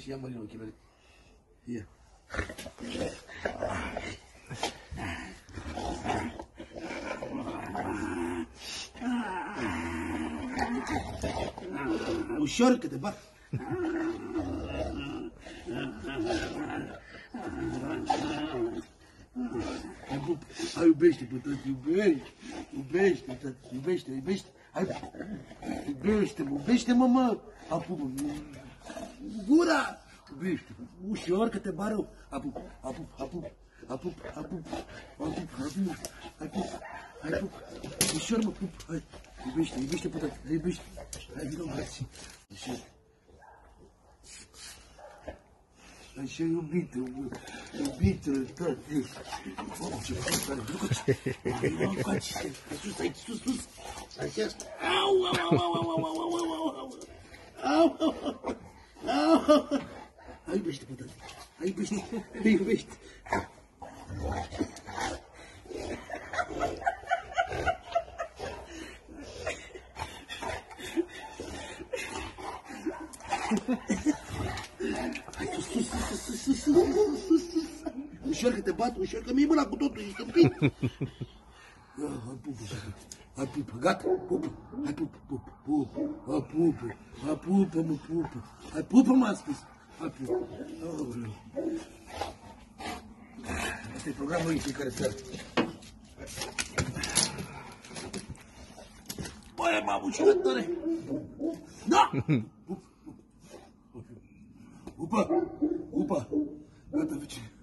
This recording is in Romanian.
și ia mă din ochii mele. Ia. Ușor câteva. Ai iubește pe tăți, iubește, iubește tăți, iubește, iubește, ai, iubește-mă, iubește-mă, mă, apupă-mă gura, iubește, ușor că te bară, apup, apup, apup, apup, apup, apup, apup, apup, hai, pup, ușor, mă, pup, hai, iubește, iubește pe tăti, hai, iubește, hai, vină, brații, ușor. Așa iubit, iubit, tati. Mamă, ce tare, ducă-ți. Sus, aici, sus, sus. Așa. Au, au, au, au, au, au, au, au, au. Au, au, au, au. Ai iubește pe tăi. Ai iubește. Te iubește. Hai tu sus, sus, sus, sus, sus, sus, sus, sus. Ușor că te bat, ușor că mi-e mâna cu totul și stâmpit. A pupa, gata, pupa, a pupa, pupa, pupa, a pupa, a pupa, a pupa, a pupa, mascas, a pupa. Ты программу ищи, кажется. Olha, babuchina, Tony. Não! Opa! Opa! Gata, vitinho.